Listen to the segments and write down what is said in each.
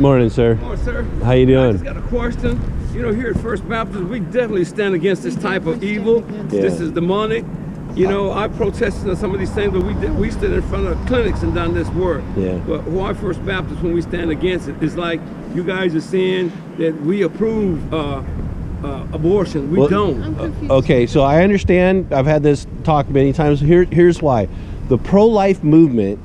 Morning, sir. Oh, sir. How you doing? I just got a question. You know, here at First Baptist, we definitely stand against this type of evil. This is demonic. You know, I protested on some of these things, but we did, we stood in front of clinics and done this work. Yeah. But why First Baptist, when we stand against it, it's like you guys are saying that we approve uh, uh, abortion. We Well- don't. I'm confused. Okay, so I understand. I've had this talk many times. Here, here's why: the pro-life movement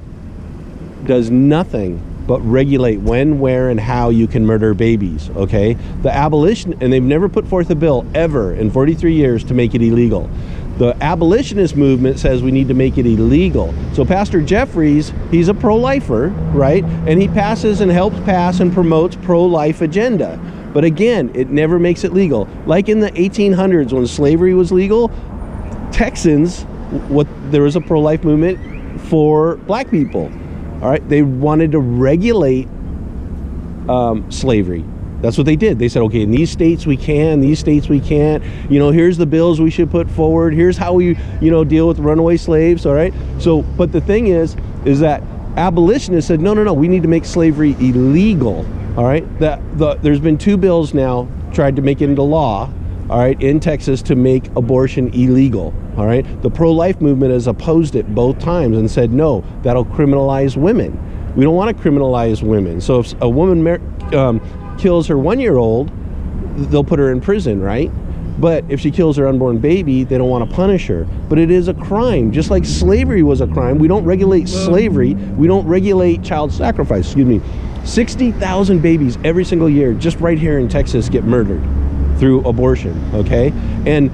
does nothing but regulate when, where, and how you can murder babies. Okay, the abolition, and they've never put forth a bill ever in 43 years to make it illegal. The abolitionist movement says we need to make it illegal. So Pastor Jeffress, he's a pro-lifer, right? And he passes and helps pass and promotes pro-life agenda. But again, it never makes it legal. Like in the 1800s when slavery was legal, Texans, what there was a pro-life movement for black people. All right, they wanted to regulate um, slavery. That's what they did. They said, okay, in these states we can, these states we can't. You know, here's the bills we should put forward. Here's how we, you know, deal with runaway slaves. All right. So, but the thing is, is that abolitionists said, no, no, no, we need to make slavery illegal. All right. That the there's been two bills now tried to make it into law. All right, in Texas to make abortion illegal. All right, the pro-life movement has opposed it both times and said no, that'll criminalize women. We don't want to criminalize women. So if a woman mar- um, kills her one-year-old, they'll put her in prison, right? But if she kills her unborn baby, they don't want to punish her. But it is a crime, just like slavery was a crime. We don't regulate slavery. We don't regulate child sacrifice. Excuse me. 60,000 babies every single year, just right here in Texas, get murdered through abortion. Okay, and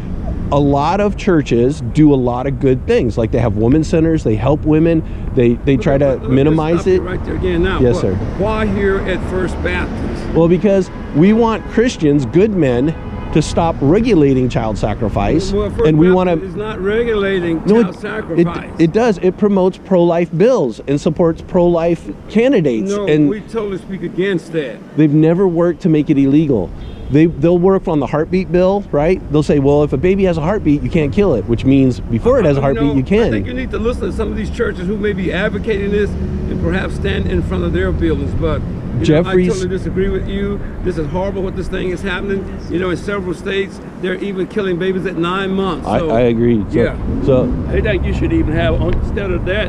a lot of churches do a lot of good things, like they have women centers, they help women, they they try to minimize it. right there again. Now, Yes, what- sir. Why here at First Baptist? Well, because we want Christians, good men, to stop regulating child sacrifice, Well, First and we want to It's not regulating No, child it, sacrifice. it, it does. It promotes pro-life bills and supports pro-life candidates. no, and we totally speak against that. they've never worked to make it illegal. They, they'll work on the heartbeat bill, right? They'll say, well, if a baby has a heartbeat, you can't kill it, which means before it has a You heartbeat, know, you can. I think you need to listen to some of these churches who may be advocating this and perhaps stand in front of their buildings. But you know, Jeffress- I totally disagree with you. This is horrible what this thing is happening. You know, in several states, they're even killing babies at nine months. I, I agree. So, yeah. So I think you should even have instead of that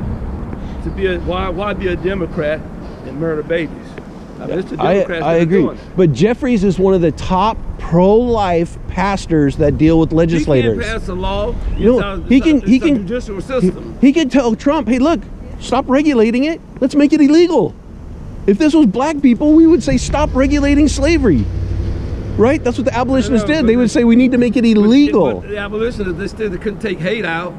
to be a why why be a Democrat and murder babies? I mean, it's the I, Democrats I that agree. But Jeffress is one of the top pro-life pastors that deal with legislators. He can't pass a law. You know, he can- he can- judicial system. He could tell Trump, hey, look, stop regulating it. Let's make it illegal. If this was black people, we would say stop regulating slavery. Right? That's what the abolitionists know, did. They would say we need to make it illegal. But the abolitionists, they still couldn't take hate out.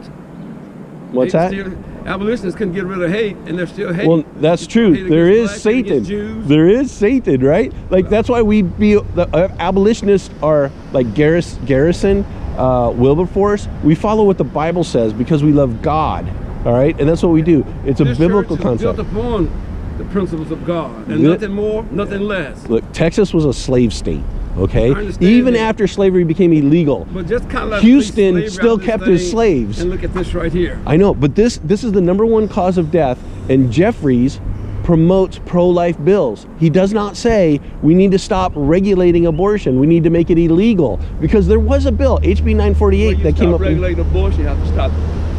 What's They that? Still, abolitionists couldn't get rid of hate, and they're still hate. Well, that's true. There is blacks, hate Satan. There is Satan, right? Like that's why we be the uh, abolitionists are like Garris, Garrison, uh, Wilberforce. We follow what the Bible says because we love God. All right, and that's what we do. It's a This biblical concept. built upon the principles of God, and nothing more, nothing less. Look, Texas was a slave state. Okay, even that. after slavery became illegal. But just kind of Houston still kept his slaves. And look at this right here. I know, but this this is the number one cause of death, and Jeffress promotes pro-life bills. He does not say we need to stop regulating abortion. We need to make it illegal because there was a bill, HB 948, Well, that came up. regulating abortion, you have to stop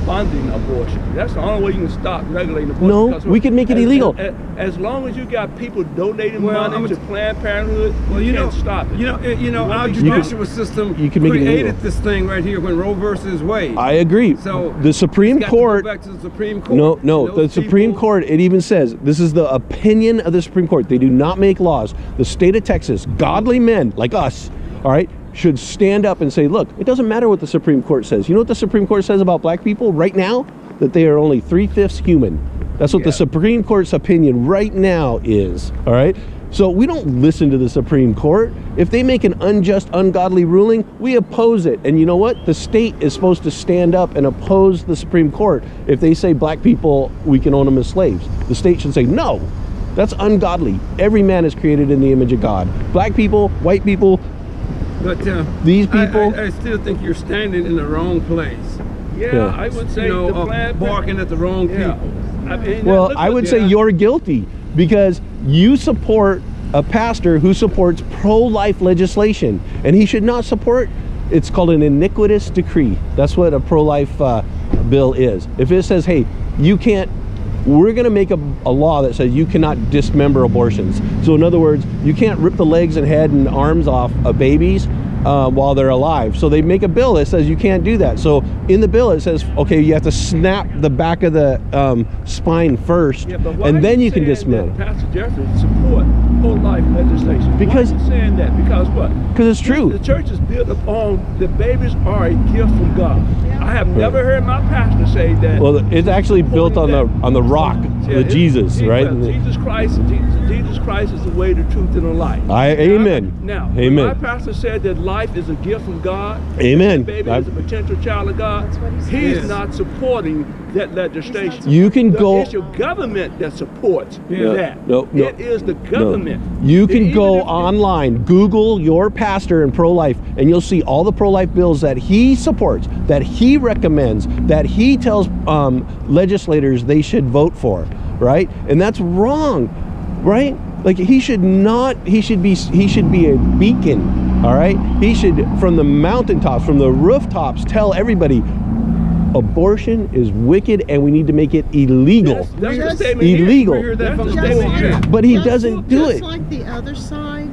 funding abortion. That's the only way you can stop regulating abortion. No, because we can make it as- illegal. As, as long as you got people donating Well, money I'm to Planned Parenthood, Well, you, you know, can't stop it. You know, eh, you know, our You could- judicial system you can make created illegal. this thing right here when Roe versus Wade. I agree. So the Supreme it's to go Court back to the Supreme Court. No, no. The those Supreme people- Court, it even says this is the opinion of the Supreme Court. They do not make laws. The state of Texas, godly men like us, all right, should stand up and say, look, it doesn't matter what the Supreme Court says. You know what the Supreme Court says about black people right now? That they are only three fifths human. That's what the Supreme Court's opinion right now is, all right? So we don't listen to the Supreme Court. If they make an unjust, ungodly ruling, we oppose it. And you know what? The state is supposed to stand up and oppose the Supreme Court. If they say black people, we can own them as slaves, the state should say, no, that's ungodly. Every man is created in the image of God. Black people, white people, But uh, These people- I, I still think you're standing in the wrong place. yeah, Yeah. I would say You know, the uh, Planned barking at the wrong Yeah. people. I mean, well, I would say are. you're guilty because you support a pastor who supports pro-life legislation, and he should not support. It's called an iniquitous decree. That's what a pro-life uh, bill is. If it says, "Hey, you can't," we're going to make a, a law that says you cannot dismember abortions. So, in other words, you can't rip the legs and head and arms off of babies uh, while they're alive. So they make a bill that says you can't do that. So in the bill it says, okay, you have to snap the back of the um, spine first, Yeah, and then you can saying dismember. that Pastor Jefferson support pro-life legislation. Because- why are you saying that? Because what? Because it's true. The church is built upon the babies are a gift from God. I have never heard my pastor say that. Well, it's actually built on the on the rock, Yeah, the it- Jesus, right? well, Jesus Christ, Jesus, Jesus Christ is the way, the truth, and the life. I amen. Now, amen. my pastor said that life is a gift from God. Amen. Baby I- is a potential child of God. That's what he said. He's Yes. not supporting that legislation. You can The- go- It's your government that supports Yeah. that. No, no, It is the No. government. You can Even go if- online, Google your pastor in pro life, and you'll see all the pro life bills that he supports, that he recommends, that he tells um, legislators they should vote for, right? And that's wrong, right? Like he should not. He should be. He should be a beacon. All right. He should, from the mountaintops, from the rooftops, tell everybody. Abortion is wicked, and we need to make it illegal. That's, that's the statement. Illegal. We That's the the statement like- But he doesn't do just it. like the other side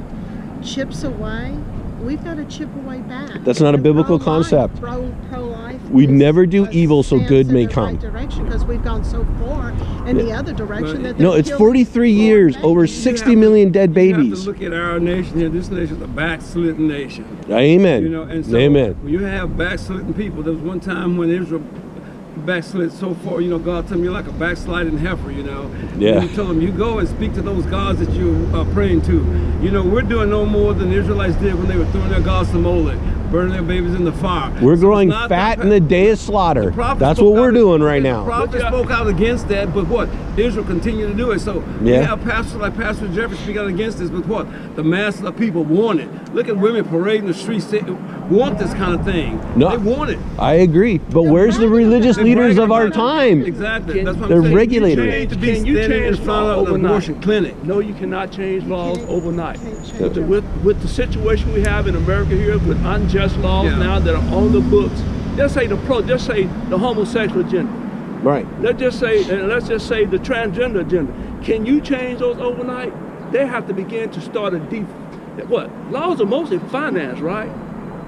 chips away, we've got to chip away back. That's not a biblical pro-life- concept. Pro, pro-life We never do evil so stands good in may the come. Right direction because we've gone so far in the other direction that No, it's 43 more years, over babies. 60 million dead You have babies. to look at our nation here. This nation is a backslidden nation. Amen. You know, and so Amen. when you have backslidden people, there was one time when Israel backslid so far, you know, God told me you're like a backsliding heifer, you know. Yeah. And he told him, you go and speak to those gods that you're uh, praying to. You know, we're doing no more than the Israelites did when they were throwing their gods to Molech, burning their babies in the fire. We're So growing fat the- in the day of slaughter. prophet That's what we're out- doing right the now. prophet spoke out against that, but what? Israel continued to do it. So Yeah. we have pastors like Pastor Jeffrey speak out against this, but what? The masses of the people want it. Look at women parading the streets, say, want this kind of thing. No. They want it. I agree. But where's the religious They're leaders bragging of our time? Exactly. Can- That's what They're I'm saying. regulators. You need to be Can you standing in front of an abortion clinic. No, you cannot change laws can't- overnight. can't change With the, with, with the situation we have in America here with unjust laws Yeah. now that are on the books, just say the pro, just say the homosexual agenda. Right. Let's just say, and let's just say the transgender agenda. Can you change those overnight? They have to begin to start a deep. What laws are mostly finance, right?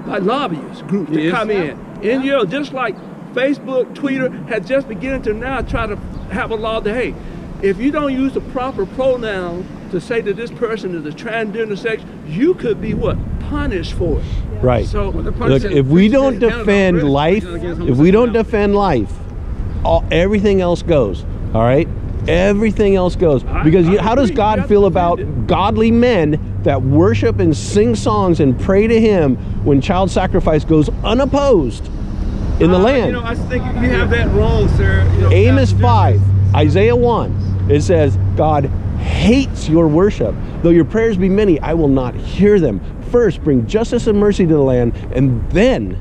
Like lobbyist groups Yes. come in. In just like Facebook, Twitter has just beginning to now try to have a law that hey, if you don't use the proper pronoun to say that this person is a transgender sex, you could be what punished for it. Right. So Look, if we don't Canada defend life, if we don't defend life, all, everything else goes. All right? Everything else goes. I- Because you, how does God feel about godly men that worship and sing songs and pray to Him when child sacrifice goes unopposed in the Uh, land? You know, I think you have that wrong, sir. You know, Amos 5, Isaiah 1, it says, God hates your worship. Though your prayers be many, I will not hear them. First, bring justice and mercy to the land, and then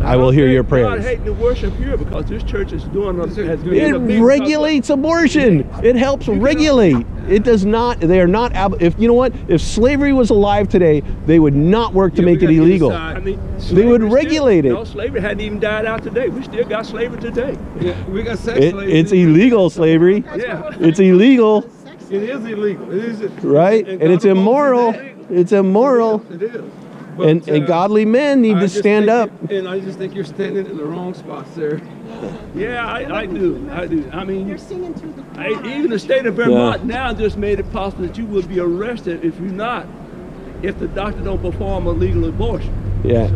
I will don't hear think your God prayers. hating the worship here because this church is doing a, This is has good. It a big- regulates abortion. It helps regulate. It does not. They are not. ab- If you know what, if slavery was alive today, they would not work to Yeah, make it illegal. I mean, They would regulate still, it. No, slavery hadn't even died out today. We still got slavery today. Yeah, we got sex It, slaves. it's illegal slavery. Yeah. It's illegal, It is illegal. It is right? and And it's God opposes immoral. It's immoral. It is. But, And, and uh, godly men need I to stand up. you- and I just think you're standing in the wrong spot, sir. Yeah, I, I do. I do. I mean, You're singing through the I, even the state of Vermont now just made it possible that you would be arrested if you're not, if the doctor don't perform a legal abortion. Yeah.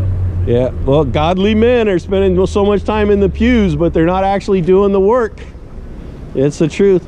Yeah. Well, godly men are spending so much time in the pews, but they're not actually doing the work. It's the truth.